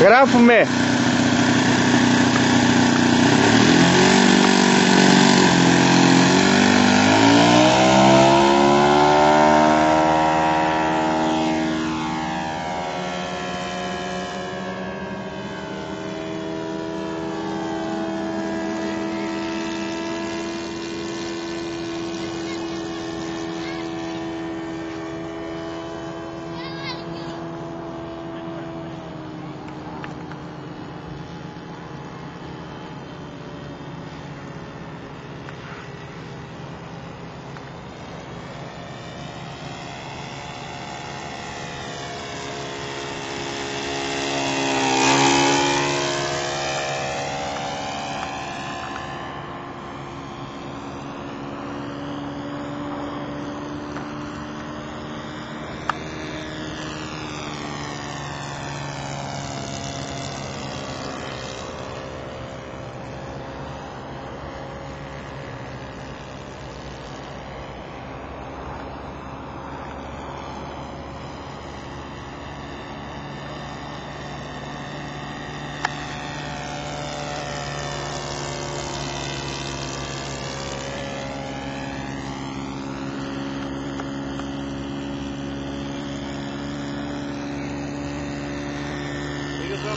Γράφουμε.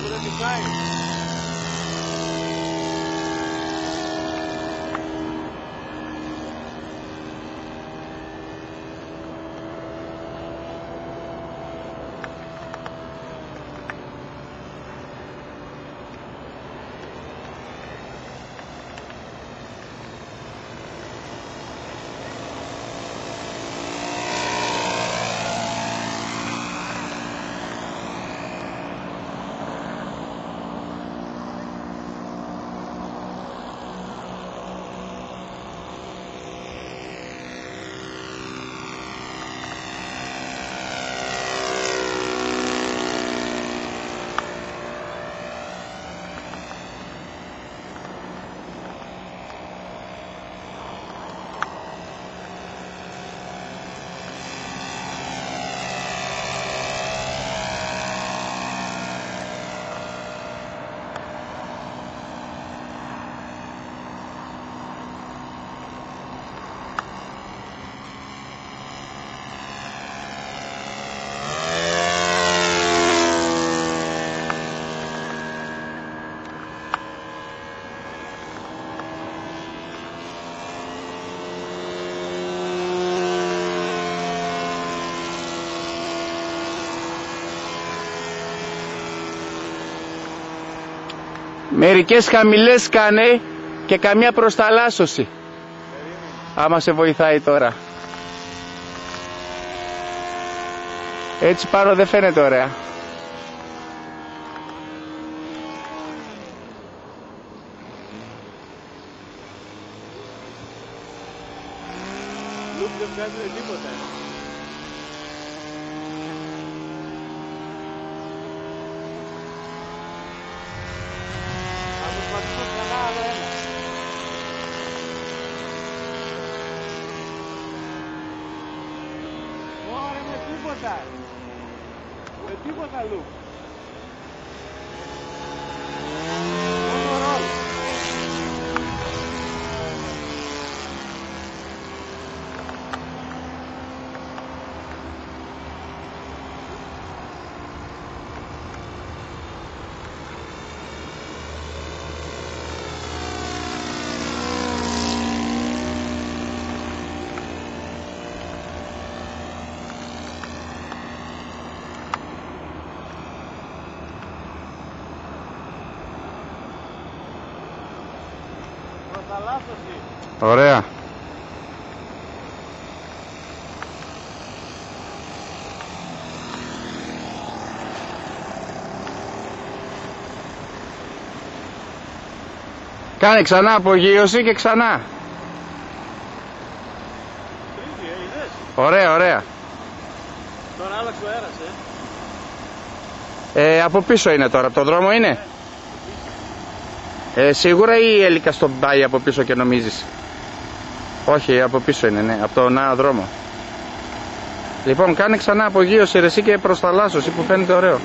Είδες τώρα που δεν κοιτάει. Μερικές χαμηλές κάνε και καμία προσταλάσσωση. Άμα σε βοηθάει τώρα. Έτσι πάνω δεν φαίνεται ωραία. Λουπ δεν βγάζουν τίποτα. Θα προσπαθήσω ξανά άλλο ένα. Ωραία με τίποτα. Με τίποτα λουπ. Ωραία. Κάνε ξανά απογείωση και ξανά. Τρίτη, ε, είδες. Ωραία, ωραία. Τώρα άλλαξε ο αέρας, ε. Ε, από πίσω είναι τώρα, από το δρόμο είναι; Ε, σίγουρα ή η έλικα στον πάει από πίσω και νομίζεις; Όχι, από πίσω είναι, ναι, από τον νέο δρόμο. Λοιπόν, κάνε ξανά απογείωση ρε εσύ και προς θαλάσσος, που φαίνεται ωραίο.